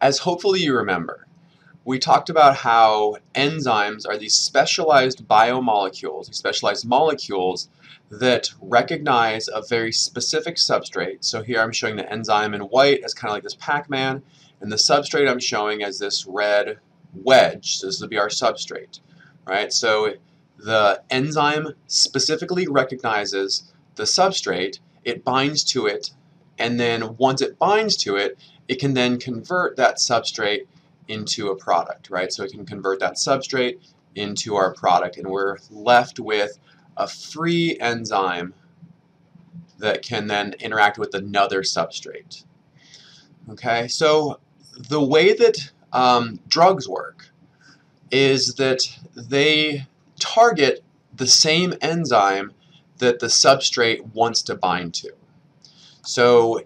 As hopefully you remember, we talked about how enzymes are these specialized biomolecules, these specialized molecules that recognize a very specific substrate. So here I'm showing the enzyme in white as kind of like this Pac-Man, and the substrate I'm showing as this red wedge. So this would be our substrate, right? So the enzyme specifically recognizes the substrate, it binds to it, and then once it binds to it, it can then convert that substrate into a product, right? So it can convert that substrate into our product, and we're left with a free enzyme that can then interact with another substrate. Okay, so the way that um, drugs work is that they target the same enzyme that the substrate wants to bind to. So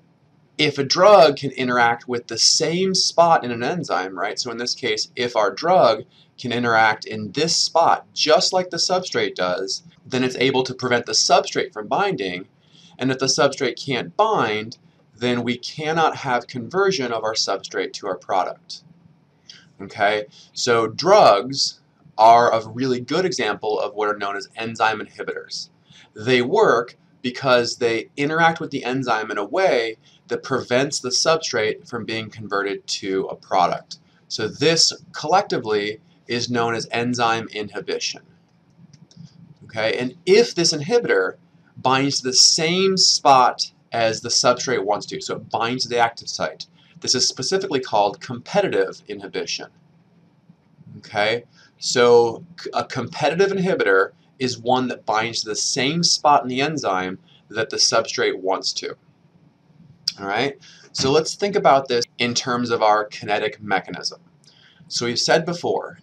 if a drug can interact with the same spot in an enzyme, right, so in this case, if our drug can interact in this spot just like the substrate does, then it's able to prevent the substrate from binding, and if the substrate can't bind, then we cannot have conversion of our substrate to our product. Okay, so drugs are a really good example of what are known as enzyme inhibitors. They work because they interact with the enzyme in a way that prevents the substrate from being converted to a product. So this collectively is known as enzyme inhibition. Okay, and if this inhibitor binds to the same spot as the substrate wants to, so it binds to the active site, this is specifically called competitive inhibition. Okay, so a competitive inhibitor is one that binds to the same spot in the enzyme that the substrate wants to. All right, so let's think about this in terms of our kinetic mechanism. So we've said before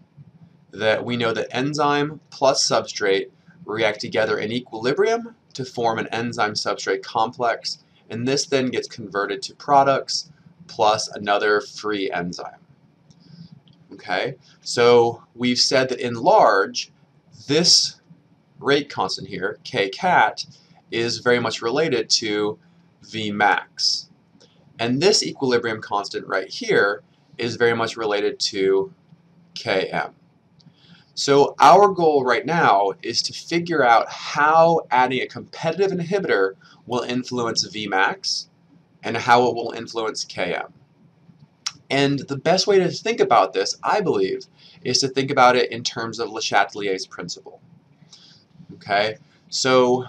that we know that enzyme plus substrate react together in equilibrium to form an enzyme substrate complex, and this then gets converted to products plus another free enzyme. Okay, so we've said that in large, this rate constant here, k cat, is very much related to Vmax. And this equilibrium constant right here is very much related to Km. So our goal right now is to figure out how adding a competitive inhibitor will influence Vmax and how it will influence Km. And the best way to think about this, I believe, is to think about it in terms of Le Chatelier's principle. Okay, so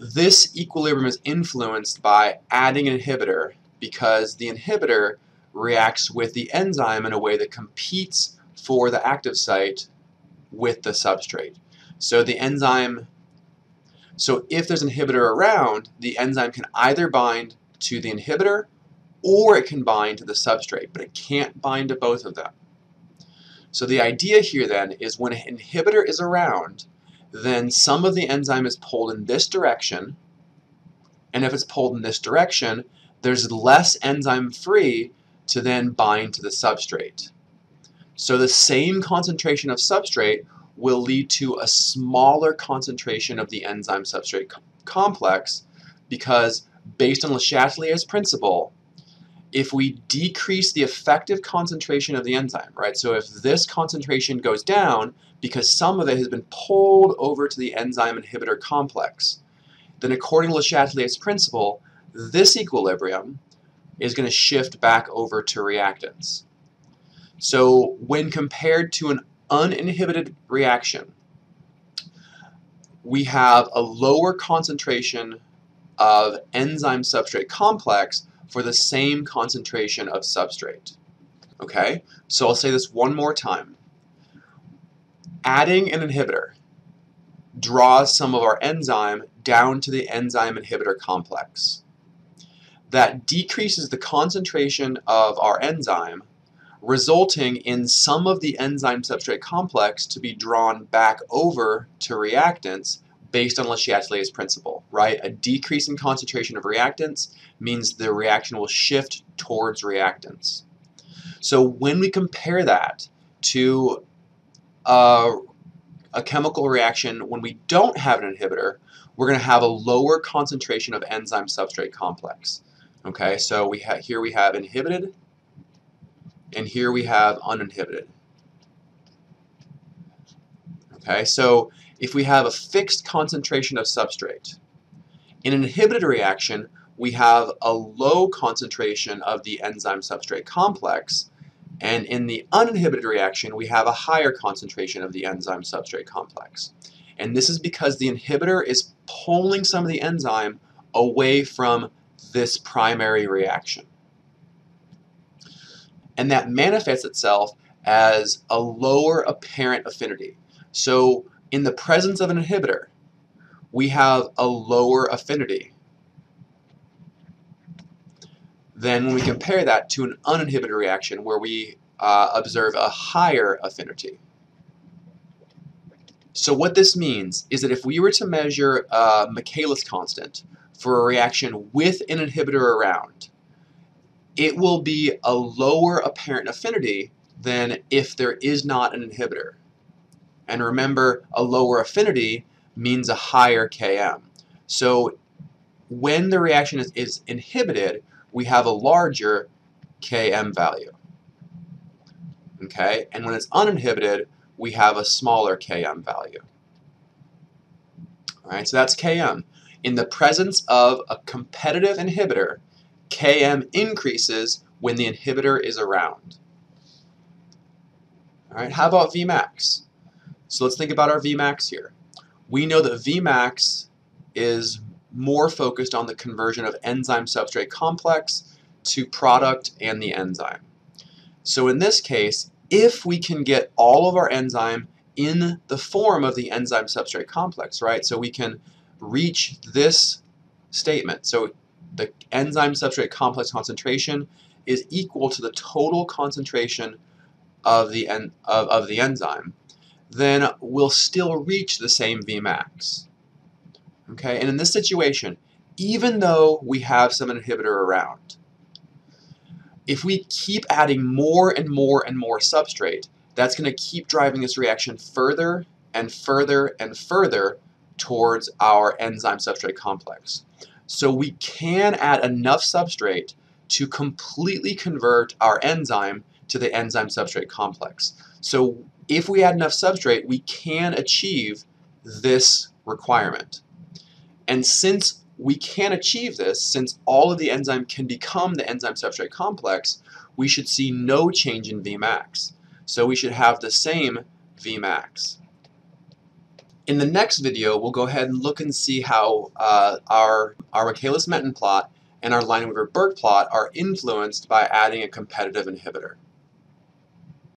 this equilibrium is influenced by adding an inhibitor because the inhibitor reacts with the enzyme in a way that competes for the active site with the substrate. So the enzyme, so if there's an inhibitor around, the enzyme can either bind to the inhibitor or it can bind to the substrate, but it can't bind to both of them. So the idea here then is when an inhibitor is around, then some of the enzyme is pulled in this direction, and if it's pulled in this direction, there's less enzyme free to then bind to the substrate. So the same concentration of substrate will lead to a smaller concentration of the enzyme substrate complex because based on Le Chatelier's principle, if we decrease the effective concentration of the enzyme, right, so if this concentration goes down because some of it has been pulled over to the enzyme inhibitor complex, then according to Le Chatelier's principle, this equilibrium is going to shift back over to reactants. So when compared to an uninhibited reaction, we have a lower concentration of enzyme substrate complex for the same concentration of substrate. Okay, so I'll say this one more time. Adding an inhibitor draws some of our enzyme down to the enzyme inhibitor complex. That decreases the concentration of our enzyme, resulting in some of the enzyme substrate complex to be drawn back over to reactants based on Le Chatelier's principle, right? A decrease in concentration of reactants means the reaction will shift towards reactants. So when we compare that to a, a chemical reaction when we don't have an inhibitor, we're going to have a lower concentration of enzyme substrate complex. Okay, so we here we have inhibited, and here we have uninhibited. Okay, so if we have a fixed concentration of substrate, in an inhibited reaction, we have a low concentration of the enzyme substrate complex, and in the uninhibited reaction, we have a higher concentration of the enzyme substrate complex. And this is because the inhibitor is pulling some of the enzyme away from this primary reaction. And that manifests itself as a lower apparent affinity. So in the presence of an inhibitor, we have a lower affinity than when we compare that to an uninhibited reaction where we uh, observe a higher affinity. So what this means is that if we were to measure a Michaelis constant for a reaction with an inhibitor around, it will be a lower apparent affinity than if there is not an inhibitor. And remember, a lower affinity means a higher Km. So when the reaction is, is inhibited, we have a larger Km value. Okay, and when it's uninhibited, we have a smaller Km value. All right, so that's Km. In the presence of a competitive inhibitor, Km increases when the inhibitor is around. All right, how about Vmax? So let's think about our Vmax here. We know that Vmax is more focused on the conversion of enzyme substrate complex to product and the enzyme. So in this case, if we can get all of our enzyme in the form of the enzyme substrate complex, right? So we can reach this statement. So the enzyme substrate complex concentration is equal to the total concentration of the, en of, of the enzyme then we'll still reach the same Vmax. Okay, and in this situation, even though we have some inhibitor around, if we keep adding more and more and more substrate, that's going to keep driving this reaction further and further and further towards our enzyme substrate complex. So we can add enough substrate to completely convert our enzyme to the enzyme substrate complex. So if we add enough substrate, we can achieve this requirement. And since we can achieve this, since all of the enzyme can become the enzyme substrate complex, we should see no change in Vmax. So we should have the same Vmax. In the next video, we'll go ahead and look and see how uh, our, our Michaelis-Menten plot and our Lineweaver-Burk plot are influenced by adding a competitive inhibitor.